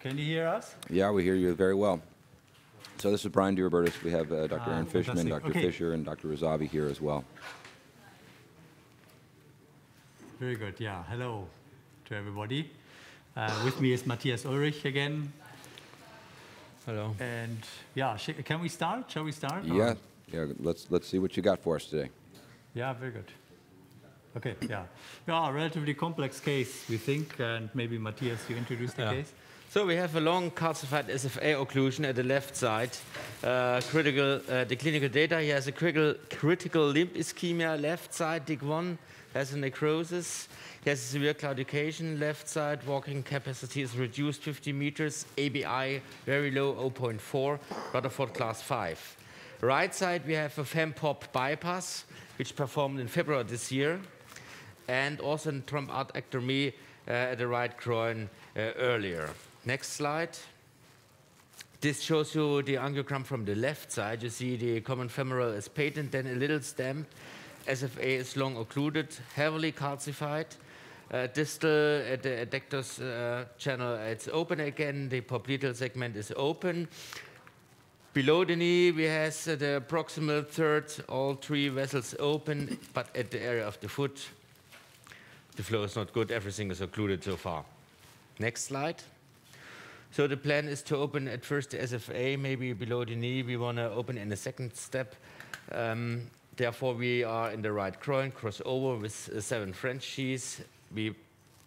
Can you hear us? Yeah, we hear you very well. So this is Brian DeRubertis. We have uh, Dr. Ah, Aaron Fischman, fantastic. Dr. Okay. Fisher, and Dr. Razavi here as well. Very good. Yeah. Hello to everybody. Uh, with me is Matthias Ulrich again. Hello. And yeah, sh- can we start? Shall we start? or- Yeah, yeah. Let's let's see what you got for us today. Yeah, very good. Okay, yeah. Yeah, a relatively complex case, we think, and maybe Matthias, you introduce the Yeah. case. So we have a long calcified SFA occlusion at the left side. Uh, critical, uh, the clinical data, he has a critical, critical limb ischemia, left side, DIG1, has a necrosis. He has a severe claudication, left side, walking capacity is reduced 50 meters, ABI very low, 0.4, Rutherford class 5. Right side, we have a FEMPOP bypass, which performed in February this year. and also in thrombectomy uh, at the right groin uh, earlier. Next slide. This shows you the angiogram from the left side. You see the common femoral is patent, then a little stem. SFA is long occluded, heavily calcified. Uh, distal at the adductors uh, channel, it's open again. The popliteal segment is open. Below the knee, we have uh, the proximal third, all three vessels open, but at the area of the foot, the flow is not good. Everything is occluded so far. Next slide. So the plan is to open at first the SFA, maybe below the knee. We want to open in the second step. Um, therefore, we are in the right groin, crossover with uh, seven French keys. We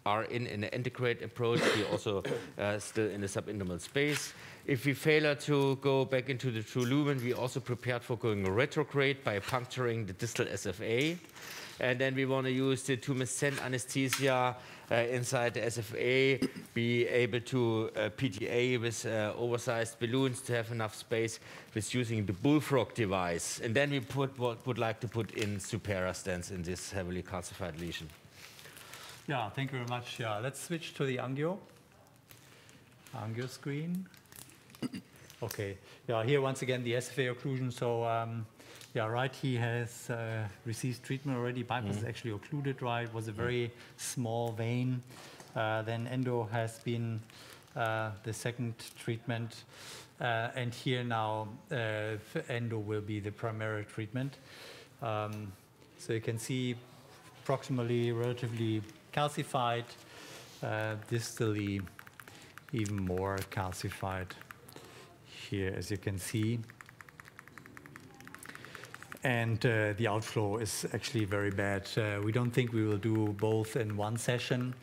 are in an antegrade approach. We also uh, still in the subintimal space. If we fail to go back into the true lumen, we also prepared for going retrograde by puncturing the distal SFA. And then we want to use the tumescent anesthesia uh, inside the SFA, be able to uh, PTA with uh, oversized balloons to have enough space with using the bullfrog device. And then we put what would like to put in supera stents in this heavily calcified lesion. Yeah, thank you very much. Yeah, let's switch to the angio. Angio screen. Okay. Yeah, here once again the SFA occlusion. So um, yeah, right. He has uh, received treatment already. Bypass is actually occluded. Right, It was a very small vein. Uh, then endo has been uh, the second treatment, uh, and here now uh, endo will be the primary treatment. Um, so you can see proximally relatively calcified, uh, distally even more calcified here, as you can see. And uh, the outflow is actually very bad. Uh, we don't think we will do both in one session.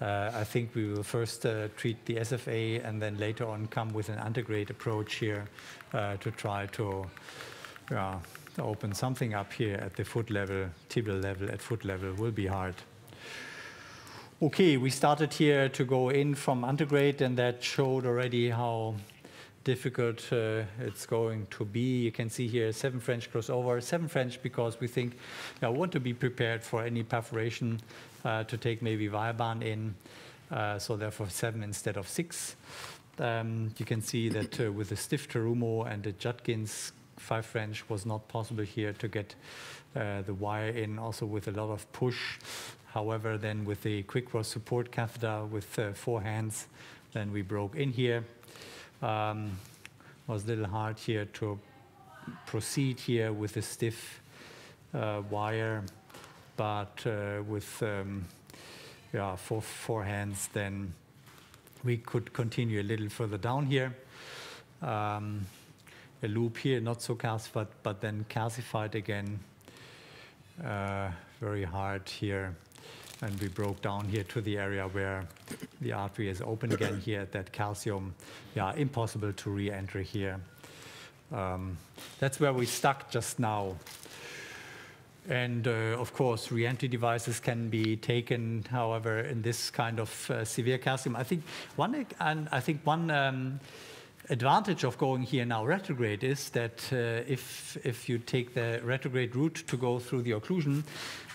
Uh, I think we will first uh, treat the SFA and then later on come with an antegrade approach here uh, to try to yeah, open something up here at the foot level, tibial level, at foot level will be hard. Okay, we started here to go in from antegrade, and that showed already how difficult uh, it's going to be. You can see here seven French crossover, seven French because we think I want to be prepared for any perforation uh, to take maybe Viabahn in, uh, so therefore seven instead of six. Um, you can see that uh, with the stiff Terumo and the Judkins, five French was not possible here to get uh, the wire in, also with a lot of push. However, then with the quick cross support catheter with uh, four hands, then we broke in here. Um, was a little hard here to proceed here with a stiff uh, wire, but uh, with um, yeah, four, four hands, then we could continue a little further down here. Um, a loop here, not so calcified, but then calcified again. Uh, very hard here. And we broke down here to the area where the artery is open again here at that calcium. Yeah, impossible to re-enter here. Um, that's where we stuck just now. And uh, of course, re-entry devices can be taken, however, in this kind of uh, severe calcium. I think one, and I think one um, advantage of going here now retrograde is that uh, if, if you take the retrograde route to go through the occlusion,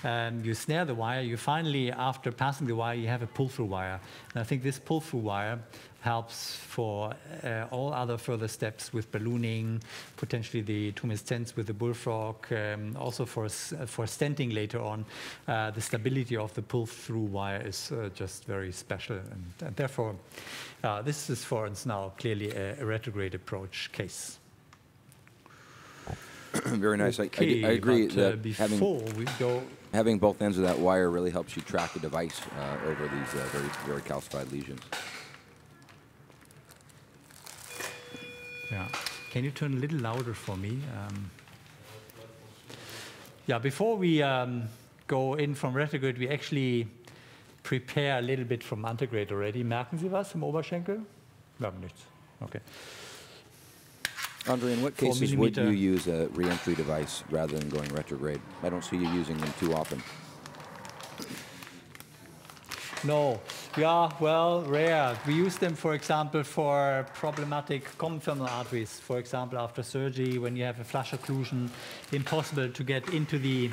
um, you snare the wire, you finally, after passing the wire, you have a pull-through wire. And I think this pull-through wire helps for uh, all other further steps with ballooning, potentially the tumescence with the bullfrog, um, also for, for stenting later on. Uh, the stability of the pull-through wire is uh, just very special. And, and therefore, uh, this is, for us now clearly a, a retrograde approach case. Very nice. Okay, I, I, I, agree but, that uh, before having, we go, having both ends of that wire really helps you track the device uh, over these uh, very, very calcified lesions. Yeah. Can you turn a little louder for me? Um, yeah, before we um, go in from retrograde, we actually prepare a little bit from antegrade already. Merken Sie was im Oberschenkel? Wir haben nichts. Okay. Andre, in what Four cases would you use a reentry device rather than going retrograde? I don't see you using them too often. No. Yeah, well, rare. We use them, for example, for problematic common femoral arteries. For example, after surgery, when you have a flush occlusion, impossible to get into the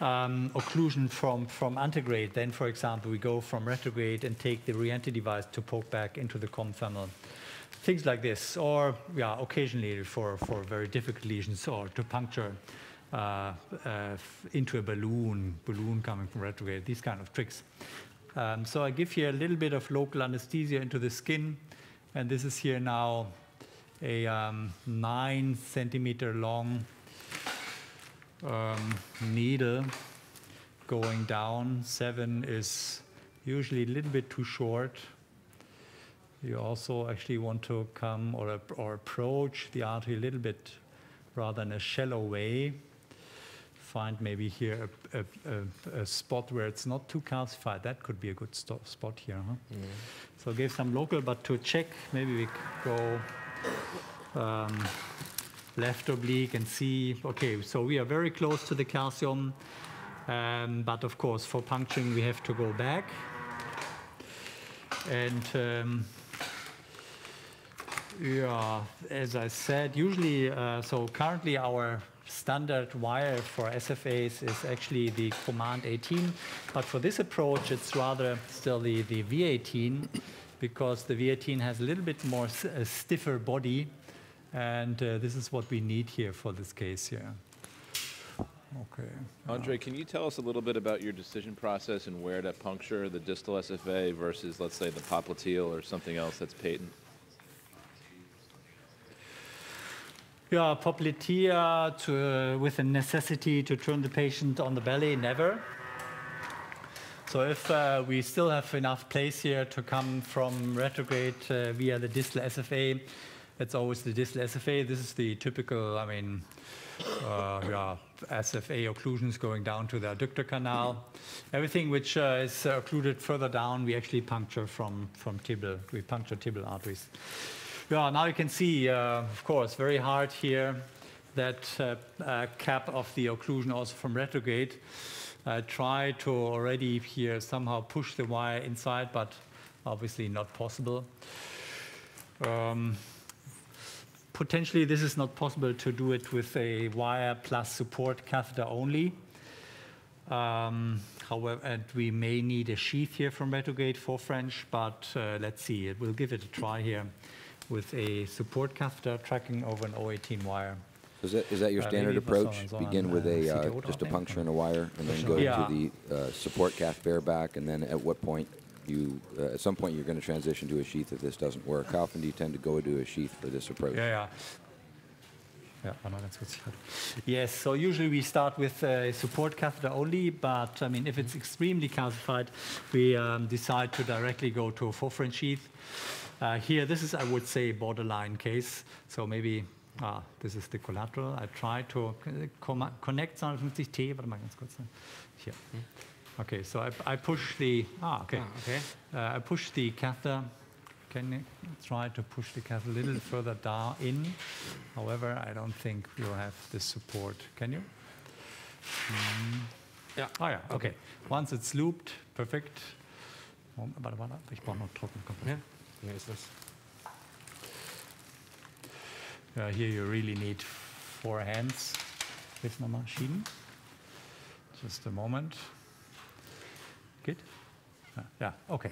um, occlusion from, from antegrade. Then, for example, we go from retrograde and take the reentry device to poke back into the common femoral. Things like this. Or, yeah, occasionally for, for very difficult lesions or to puncture uh, uh, into a balloon, balloon coming from retrograde, these kind of tricks. Um, so I give here a little bit of local anesthesia into the skin, and this is here now a um, nine centimeter long um, needle going down. Seven is usually a little bit too short. You also actually want to come or, or approach the artery a little bit rather in a shallow way find maybe here a, a, a, a, spot where it's not too calcified. That could be a good spot here. Huh? Mm. So give some local, but to check, maybe we go um, left oblique and see. Okay, so we are very close to the calcium, um, but of course for puncturing we have to go back. And um, yeah, as I said, usually, uh, so currently our standard wire for SFAs is actually the Command 18, but for this approach, it's rather still the, the V18 because the V18 has a little bit more stiffer body, and uh, this is what we need here for this case here. Okay. Andre, can you tell us a little bit about your decision process and where to puncture the distal SFA versus, let's say, the popliteal or something else that's patent? Yeah, popliteal to, uh, with a necessity to turn the patient on the belly, never. So if uh, we still have enough place here to come from retrograde uh, via the distal SFA, it's always the distal SFA. This is the typical, I mean, uh, yeah, SFA occlusions going down to the adductor canal. Everything which uh, is occluded further down, we actually puncture from, from tibia. We puncture tibial arteries. Yeah, now you can see, uh, of course, very hard here, that uh, uh, cap of the occlusion also from retrograde. I try to already here somehow push the wire inside, but obviously not possible. Um, potentially, this is not possible to do it with a wire plus support catheter only. Um, however, and we may need a sheath here from retrograde for French, but uh, let's see. We'll give it a try here with a support catheter tracking over an 018 wire. Is that, is that your Uh, standard approach? someone- Begin with a, uh, uh, just a puncture in? a wire and then go Yeah. to the uh, support calf bareback and then at what point you, uh, at some point you're going to transition to a sheath if this doesn't work. How often do you tend to go to a sheath for this approach? Yeah, yeah. Yeah, warte mal ganz kurz. Yes, so usually we start with a support catheter only, but I mean, if it's extremely calcified, we um, decide to directly go to a four-French sheath. Uh, here, this is, I would say, borderline case. So maybe, ah, this is the collateral. I try to uh, connect 250T, warte mal ganz kurz. Here. Okay, so I, I push the, ah, okay. Ah, okay. Uh, I push the catheter. Can you try to push the catheter a little further down in? However, I don't think we'll have the support. Can you? Yeah. Oh yeah, okay. Once it's looped, perfect. Moment, warte, warte, ich brauche noch trocken. Ja, das. uh, here you really need four hands. Jetzt nochmal schieben. Just a moment. Good? Uh, Yeah, okay.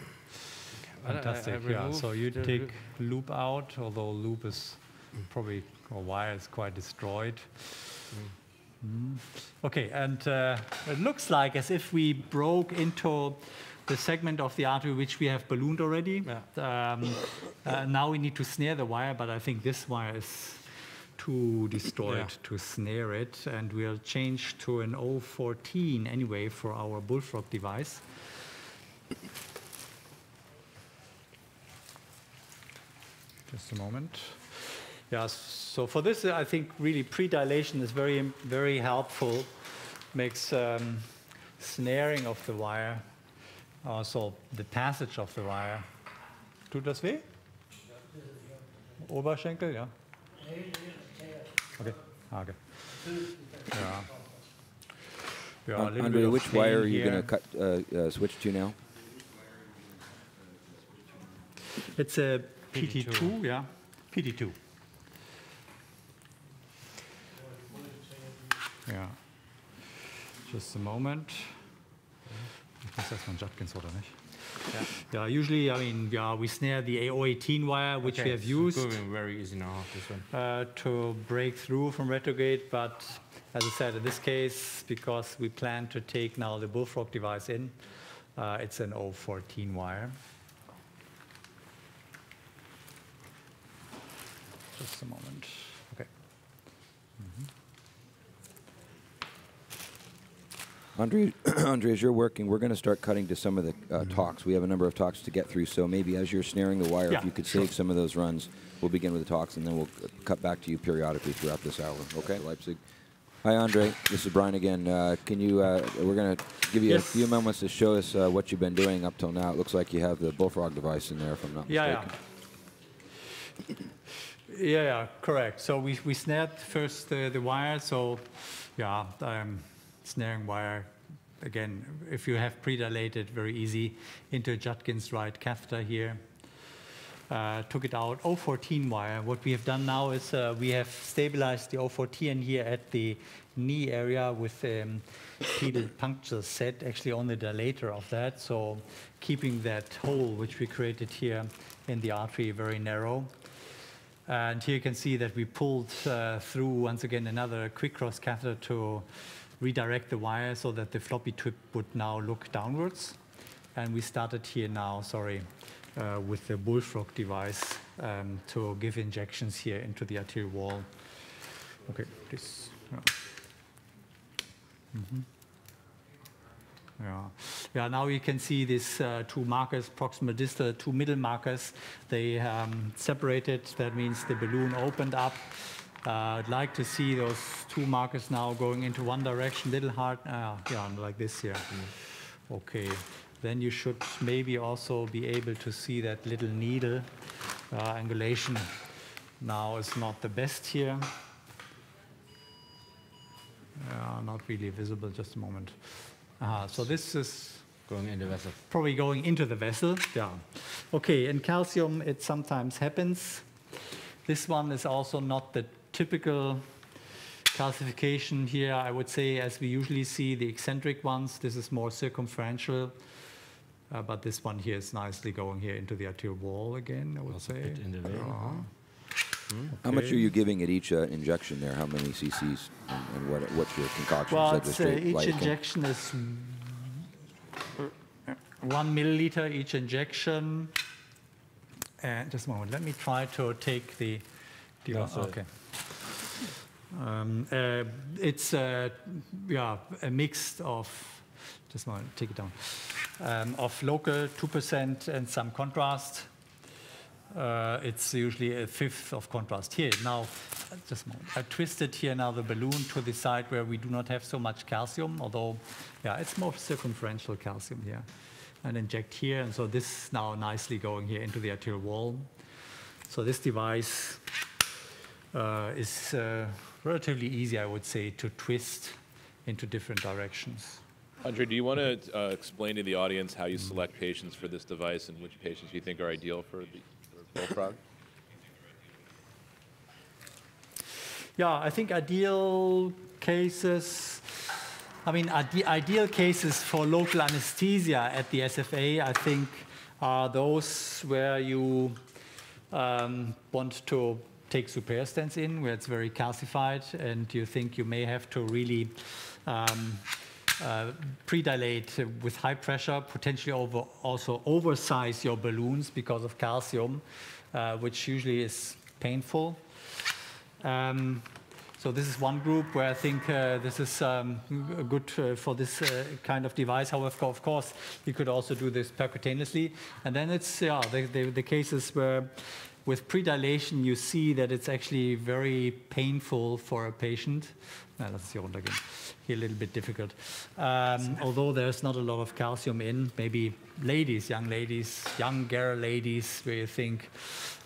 I- I- I Fantastic. Yeah, so you take loop. out, although loop is probably, or wire is quite destroyed. Mm. Okay, and uh, it looks like as if we broke into the segment of the artery which we have ballooned already. Um, uh, now we need to snare the wire, but I think this wire is too destroyed Yeah. to snare it, and we'll change to an 014 anyway for our bullfrog device. Just a moment. Yeah, so for this, I think really pre-dilation is very, very helpful. Makes um, snaring of the wire, also the passage of the wire. Tut das weh? Oberschenkel, ja? Okay, okay. Yeah. Yeah, a little bit Andre, which wire are you going to cut uh, uh, switch to now? It's a PT2, yeah? PT2. Ja. Just a moment. Ich muss erstmal Judkins, oder nicht? Yeah, usually, I mean, yeah, we snare the AO18 wire, which we Okay, have it's used Going very easy now, this one. uh, to break through from retrograde, but as I said, in this case, because we plan to take now the bullfrog device in, uh, it's an 014 wire. Just a moment. Okay. Andre, Andre, as you're working, we're going to start cutting to some of the uh, talks. We have a number of talks to get through, so maybe as you're snaring the wire, Yeah, if you could sure. save some of those runs, we'll begin with the talks, and then we'll cut back to you periodically throughout this hour. Okay, Leipzig. Hi, Andre. This is Brian again. Uh, can you? Uh, we're going to give you Yes. a few moments to show us uh, what you've been doing up till now. It looks like you have the bullfrog device in there, if I'm not Yeah, mistaken. yeah. Yeah, yeah, correct. So we, we snared first uh, the wire. So, yeah, um, snaring wire. Again, if you have pre-dilated, very easy into a Judkins right catheter here. Uh, took it out. 014 wire. What we have done now is uh, we have stabilized the 014 here at the knee area with um, pedal puncture set actually on the dilator of that. So keeping that hole which we created here in the artery very narrow. And here you can see that we pulled uh, through once again another quick cross catheter to redirect the wire so that the floppy tip would now look downwards. And we started here now, sorry, uh, with the bullfrog device um, to give injections here into the arterial wall. Okay, this. Yeah. Yeah. Yeah, now you can see these uh, two markers, proximal distal, two middle markers. They um, separated. That means the balloon opened up. Uh, I'd like to see those two markers now going into one direction, little hard, uh, yeah, like this here. Okay. Then you should maybe also be able to see that little needle uh, angulation. Now is not the best here. Yeah, not really visible. Just a moment. Aha, so this is Going in the vessel. probably going into the vessel. Yeah. Okay, in calcium, it sometimes happens. This one is also not the typical calcification here, I would say, as we usually see the eccentric ones. This is more circumferential. Uh, but this one here is nicely going here into the arterial wall again, I would Also say. in the vein. Uh-huh. How much are you giving at each uh, injection there? How many cc's? And, and what, what's your concoction? Well, Is it's, uh, each lidocaine? injection is one milliliter each injection. And just a moment, let me try to take the. the No, sorry. okay. Um, uh, it's uh, yeah a mix of. Just a take it down. Um, of local 2% and some contrast. Uh, it's usually a fifth of contrast. Here, now, just a. I twisted here now the balloon to the side where we do not have so much calcium, although, yeah, it's more circumferential calcium here. And inject here, and so this is now nicely going here into the arterial wall. So this device uh, is uh, relatively easy, I would say, to twist into different directions. Andre, do you want to uh, explain to the audience how you select patients for this device and which patients you think are ideal for the for bullfrog? Yeah, I think ideal cases, I mean, ide- ideal cases for local anesthesia at the SFA, I think, are those where you um, want to take Supera stents in, where it's very calcified, and you think you may have to really um, uh, predilate with high pressure, potentially over, also oversize your balloons because of calcium, uh, which usually is painful. Um, so this is one group where I think uh, this is um, good uh, for this uh, kind of device. However, of course, you could also do this percutaneously. And then it's yeah, the, the, the cases where with predilation you see that it's actually very painful for a patient. Lass es hier runtergehen. Here a little bit difficult. Um, although there's not a lot of calcium in, maybe ladies, young ladies, young girl ladies, where you think,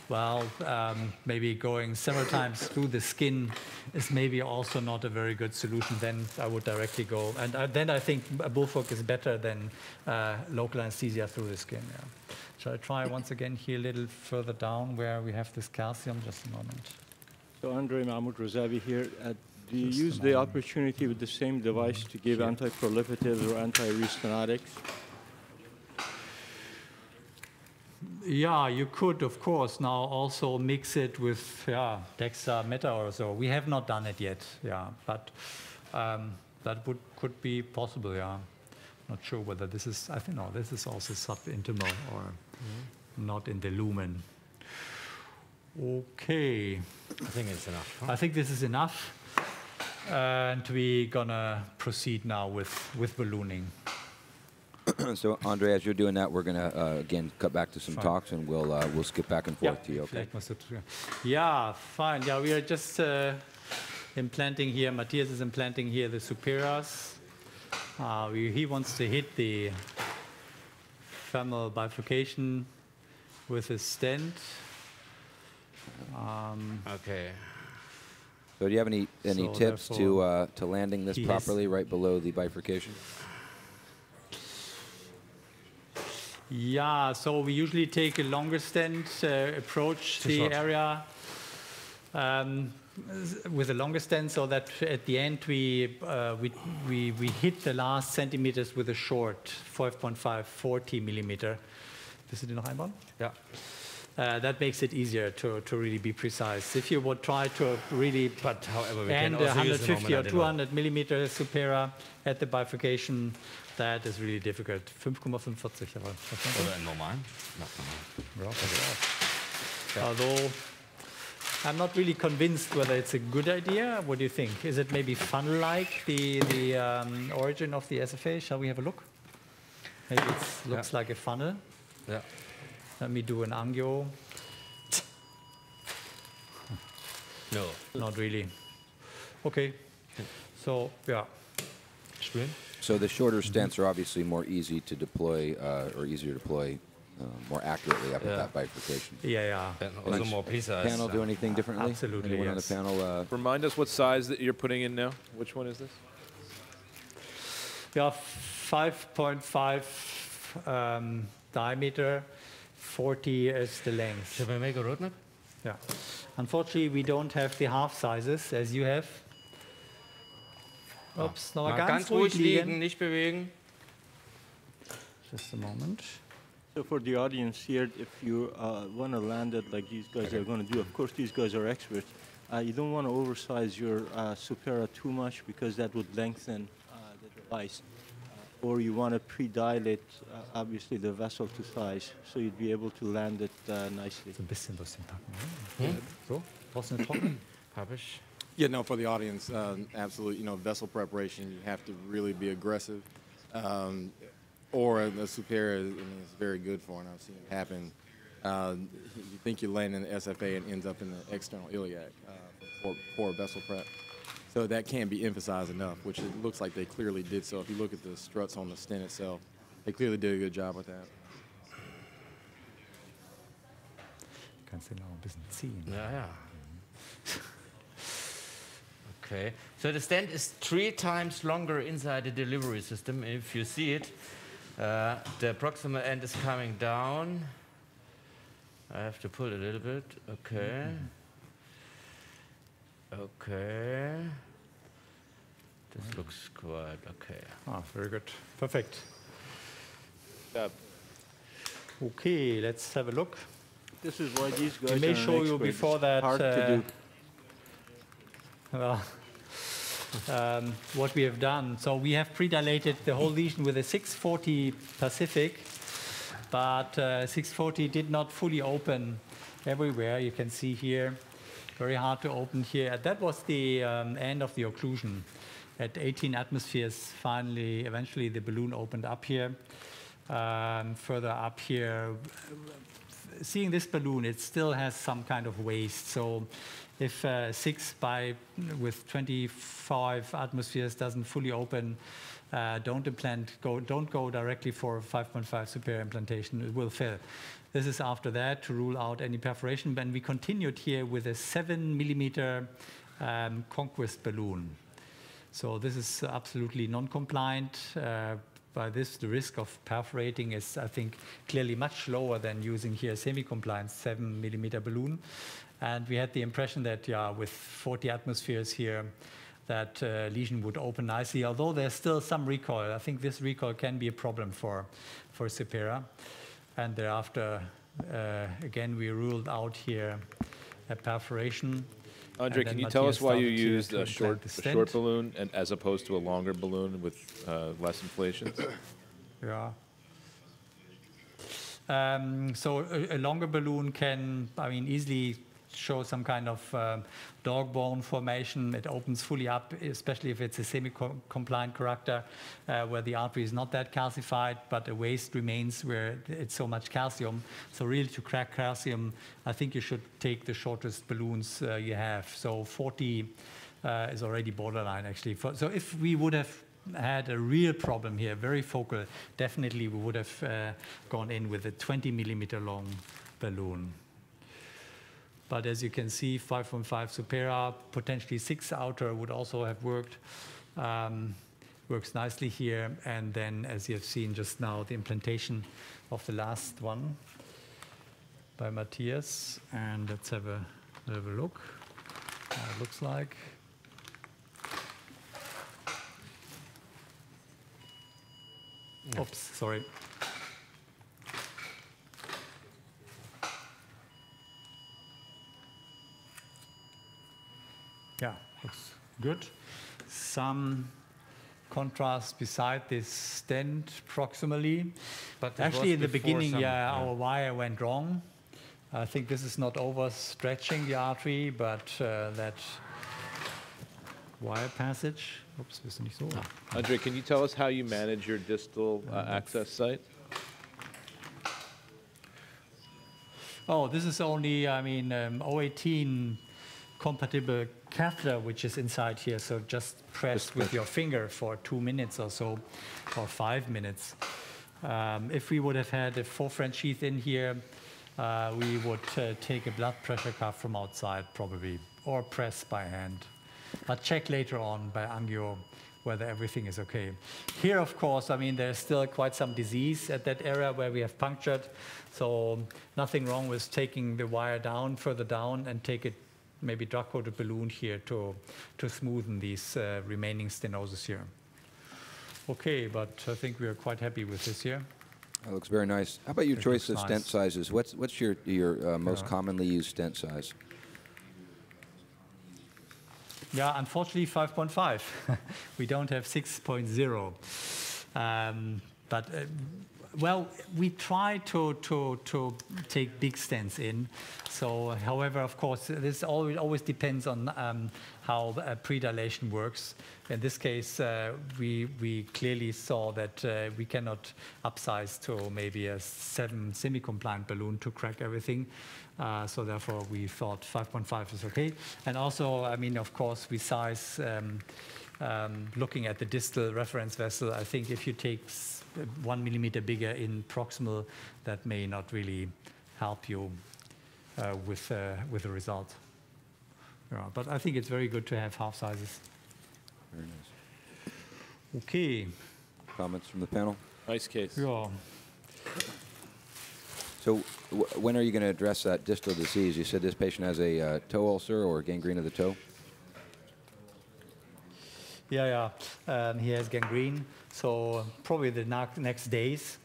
well, um, maybe going several times through the skin is maybe also not a very good solution. Then I would directly go, and then I think a bullfrog is better than uh, local anesthesia through the skin. Yeah. Shall I try once again here a little further down where we have this calcium? Just a moment. So Andre Mahmood Razavi here. Uh, do you Just use the opportunity with the same device to give anti-proliferative or anti-restenotics? Yeah, you could, of course, now also mix it with yeah, Dexa Meta or so. We have not done it yet, yeah, but um, that would could be possible, yeah. Not sure whether this is, I think, no, this is also subintimal or not in the lumen. Okay, I think it's enough. I think this is enough. And we're gonna proceed now with, with ballooning. so, Andre, as you're doing that, we're going to, uh, again, cut back to some Fine. talks, and we'll, uh, we'll skip back and forth to you, okay? vielleicht musst du- Yeah, fine. Yeah, we are just uh, implanting here. Matthias is implanting here the Superas. Uh, we, he wants to hit the femoral bifurcation with his stent. Um, Okay. So, do you have any, any So tips to, uh, to landing this properly right below the bifurcation? Yeah, so we usually take a longer stand uh, approach Too the short. area um, with a longer stand so that at the end we, uh, we, we, we hit the last centimeters with a short 5.5, 40 millimeter. Willst du den noch einbauen? Ja. Uh, that makes it easier to, to really be precise. If you would try to really But however, we and can also use the 150 or 200 millimeter supera at the bifurcation, that is really difficult. 5,45, aber was meinst du? Oder in normalen? Ja. Ja. Although I'm not really convinced whether it's a good idea. What do you think? Is it maybe funnel-like the the um, origin of the SFA? Shall we have a look? Maybe it looks like a funnel. Ja. Let me do an angio. No. Not really. Okay. So yeah. Spüren? So, the shorter stents are obviously more easy to deploy, uh, or easier to deploy uh, more accurately up at that bifurcation. Yeah, yeah. And also more precise. Panel do anything differently? Absolutely, Anyone yes. on the panel? Uh, Remind us what size that you're putting in now. Which one is this? Yeah, 5.5 um, diameter, 40 is the length. Should we make a roadmap? Yeah. Unfortunately, we don't have the half sizes as you have. Oops, noch mal Mal ganz, ganz ruhig liegen, liegen. nicht bewegen. Just a moment. So for the audience here, if you uh, want to land it like these guys are going to do, of course these guys are experts. Uh, you don't want to oversize your uh, supera too much because that would lengthen uh, the device. Or you want to pre-dilate, uh, obviously, the vessel to size, so you'd be able to land it uh, nicely. So ein bisschen durch den Packen. ne? So, brauchst du eine trockene? Hab ich. Yeah, no, for the audience, um, absolutely. You know, vessel preparation, you have to really be aggressive. Um, or the Supera, I mean, it's very good for, and I've seen it happen. Uh, you think you're landing the SFA and ends up in the external iliac uh, for poor vessel prep. So that can't be emphasized enough, which it looks like they clearly did so. If you look at the struts on the stent itself, they clearly did a good job with that. Kannst du noch ein bisschen ziehen. Ja, ja. Okay. So the stent is three times longer inside the delivery system. If you see it, uh, the proximal end is coming down. I have to pull a little bit. Okay. Okay. This looks quite okay. Ah, very good. Perfect. Uh, Okay, let's have a look. This is why these guys We may are an show you before It's that, hard to uh, do. Well, um, what we have done. So we have pre-dilated the whole lesion with a 640 Pacific, but uh, 640 did not fully open everywhere. You can see here, very hard to open here. That was the um, end of the occlusion. At 18 atmospheres, finally, eventually the balloon opened up here. Um, further up here, seeing this balloon, it still has some kind of waist. So if uh, 6 by with 25 atmospheres doesn't fully open, uh, don't implant, go, don't go directly for 5.5 Supera implantation. It will fail. This is after that to rule out any perforation. Then we continued here with a 7 millimeter um, conquest balloon. So this is absolutely non-compliant. Uh, by this, the risk of perforating is, I think, clearly much lower than using here a semi-compliant 7 millimeter balloon. And we had the impression that, yeah, with 40 atmospheres here, that uh, lesion would open nicely, although there's still some recoil. I think this recoil can be a problem for, for Supera. And thereafter, uh, again, we ruled out here a perforation. Andre, can you tell us why you used a short, a short balloon and as opposed to a longer balloon with uh, less inflation? Yeah. Um, so a, a longer balloon can, I mean, easily show some kind of um, dog bone formation. It opens fully up, especially if it's a semi-compliant character uh, where the artery is not that calcified, but the waist remains where it's so much calcium. So really to crack calcium, I think you should take the shortest balloons uh, you have. So 40 uh, is already borderline actually. So if we would have had a real problem here, very focal, definitely we would have uh, gone in with a 20 millimeter long balloon. But as you can see, 5.5 Supera, potentially 6 outer would also have worked. Um, works nicely here. And then, as you have seen just now, the implantation of the last one by Matthias. And let's have a, have a look. How it looks like. Oops, sorry. Yeah, looks good. Some contrast beside this stent proximally. But Actually, in the beginning, some- yeah, our wire went wrong. I think this is not overstretching the artery, but uh, that wire passage. Oops, ist nicht so. Andre, can you tell us how you manage your distal uh, access site? Oh, this is only, I mean, um, 018 compatible catheter, which is inside here. So just press with your finger for two minutes or so, or five minutes. Um, if we would have had a four French sheath in here, uh, we would uh, take a blood pressure cuff from outside probably, or press by hand. But check later on by angio whether everything is okay. Here, of course, I mean, there's still quite some disease at that area where we have punctured. So nothing wrong with taking the wire down, further down, and take it maybe drug-coated balloon here to, to smoothen these uh, remaining stenosis here. Okay, but I think we are quite happy with this here. That looks very nice. How about your It choice of looks stent sizes? What's what's your your uh, most Yeah. commonly used stent size? Yeah, unfortunately 5.5. we don't have 6.0. Um, but uh, well, we try to, to, to take big stents in. So, however, of course, this always, always depends on um, how uh, predilation works. In this case, uh, we, we clearly saw that uh, we cannot upsize to maybe a seven semi-compliant balloon to crack everything. Uh, so therefore, we thought 5.5 is okay. And also, I mean, of course, we size. Um, um, looking at the distal reference vessel, I think if you take one millimeter bigger in proximal, that may not really help you uh, with uh, with the result. Yeah, but I think it's very good to have half sizes. Very nice. Okay. Comments from the panel? Nice case. Yeah. So, w- when are you going to address that distal disease? You said this patient has a uh, toe ulcer or gangrene of the toe. Yeah, yeah. Um, he has gangrene. So probably the next days,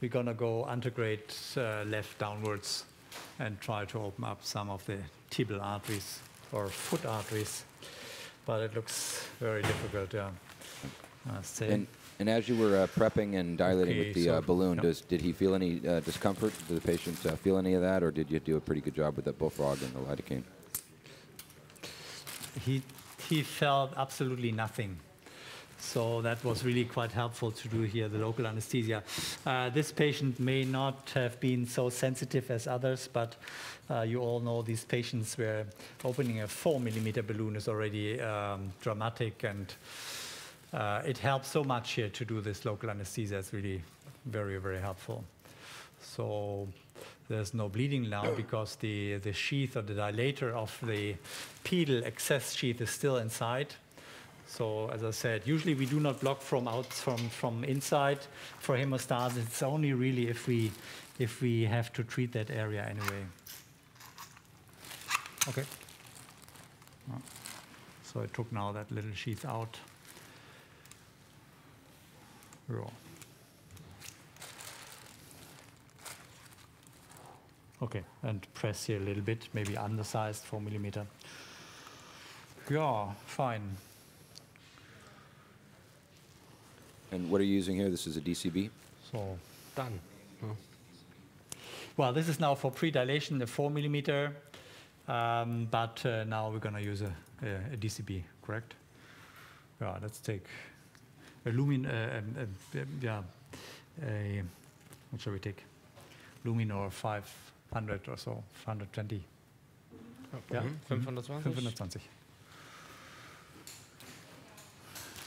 we're gonna go antegrade uh, left downwards and try to open up some of the tibial arteries or foot arteries. But it looks very difficult. Yeah. And, and as you were uh, prepping and dilating Okay, with the so- uh, balloon, does, did he feel any uh, discomfort? Did the patient uh, feel any of that, or did you do a pretty good job with that bullfrog and the lidocaine? he he felt absolutely nothing. So that was really quite helpful to do here, the local anesthesia. Uh, this patient may not have been so sensitive as others, but uh, you all know these patients where opening a four millimeter balloon is already um, dramatic and uh, it helps so much here to do this local anesthesia. It's really very, very helpful. So there's no bleeding now because the, the sheath or the dilator of the pedal excess sheath is still inside. So as I said, usually we do not block from out from, from inside for hemostasis. It's only really if we if we have to treat that area anyway. Okay. So I took now that little sheath out. Yeah. Okay, and press here a little bit, maybe undersized, four millimeter. Yeah, fine. And what are you using here? This is a DCB? So, Done. well, this is now for pre-dilation, the four millimeter, um, but uh, now we're gonna use a, a, a DCB, correct? Yeah, let's take a lumin, uh, um, uh, yeah, a, what shall we take? Luminor 500 or so, 520. Yeah, Mhm. 520? 520.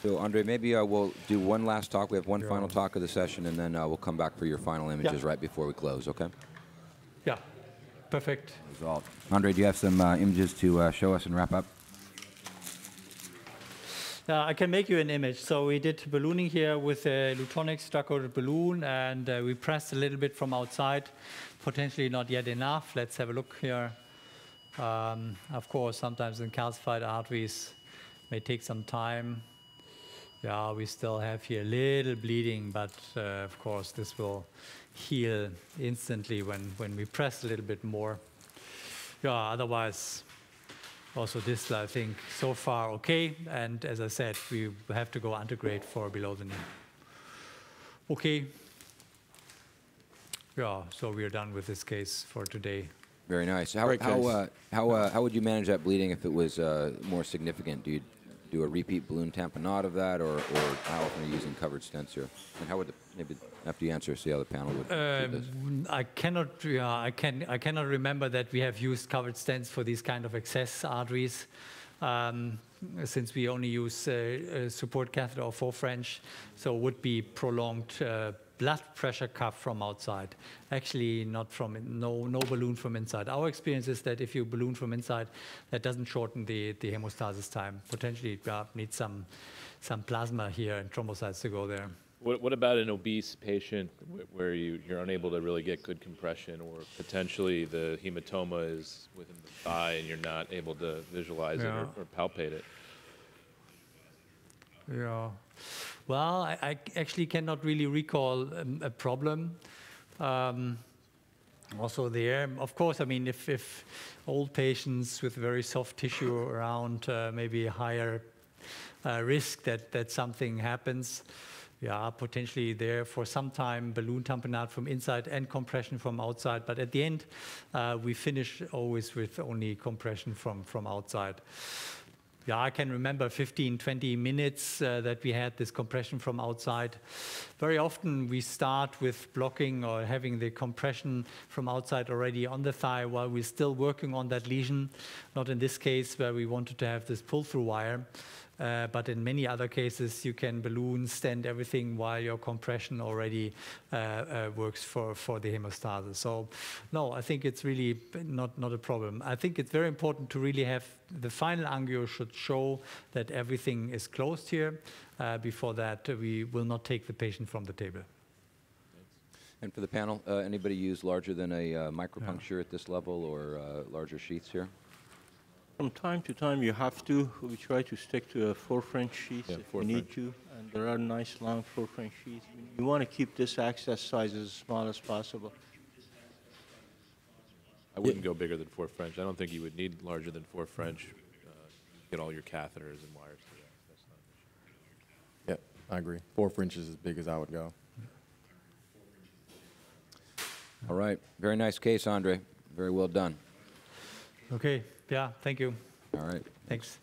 So, Andre, maybe uh, we'll do one last talk. We have one Yeah. final talk of the session, and then uh, we'll come back for your final images right before we close, okay? Yeah, perfect. Result. Andre, do you have some uh, images to uh, show us and wrap up? Uh, I can make you an image. So we did ballooning here with a Lutonix drug-coated balloon, and uh, we pressed a little bit from outside. Potentially not yet enough. Let's have a look here. Um, of course, sometimes in calcified arteries may take some time. Yeah, we still have here a little bleeding, but uh, of course this will heal instantly when, when we press a little bit more. Yeah, otherwise also this, I think, so far okay. And as I said, we have to go antegrade for below the knee. Okay. Yeah, so we are done with this case for today. Very nice. How, Great how, uh, how, uh, how would you manage that bleeding if it was uh, more significant? Do you do a repeat balloon tamponade of that, or, or how often are you using covered stents here? And how would the, maybe after you answer, see how the panel would? Um, I cannot, yeah, I can, I cannot remember that we have used covered stents for these kind of excess arteries, um, since we only use uh, support catheter or four French, so it would be prolonged uh, blood pressure cuff from outside. Actually, not from no no balloon from inside. Our experience is that if you balloon from inside, that doesn't shorten the the hemostasis time. Potentially, yeah, need some some plasma here and thrombocytes to go there. What, what about an obese patient where you, you're unable to really get good compression, or potentially the hematoma is within the thigh and you're not able to visualize it or, or palpate it? Yeah. Well, I, I actually cannot really recall um, a problem. Um, also there, of course, I mean, if, if old patients with very soft tissue around, uh, maybe a higher uh, risk that, that something happens, yeah, potentially there for some time, balloon tamponade from inside and compression from outside. But at the end, uh, we finish always with only compression from, from outside. Yeah, I can remember 15, 20 minutes uh, that we had this compression from outside. Very often we start with blocking or having the compression from outside already on the thigh while we're still working on that lesion. Not in this case where we wanted to have this pull-through wire. Uh, but in many other cases, you can balloon, stent everything while your compression already uh, uh, works for, for the hemostasis. So, no, I think it's really not, not a problem. I think it's very important to really have the final angio should show that everything is closed here. Uh, before that, we will not take the patient from the table. And for the panel, uh, anybody use larger than a uh, micropuncture at this level or uh, larger sheaths here? From time to time, you have to. We try to stick to a four French sheath Yeah, if four we need French. to, and there are nice long four French sheaths. You want to keep this access size as small as possible. I wouldn't go bigger than four French. I don't think you would need larger than four French. Uh, get all your catheters and wires through. That's not an. Yep, I agree. Four French is as big as I would go. All right. Very nice case, Andre. Very well done. Okay, yeah, thank you. All right. Thanks.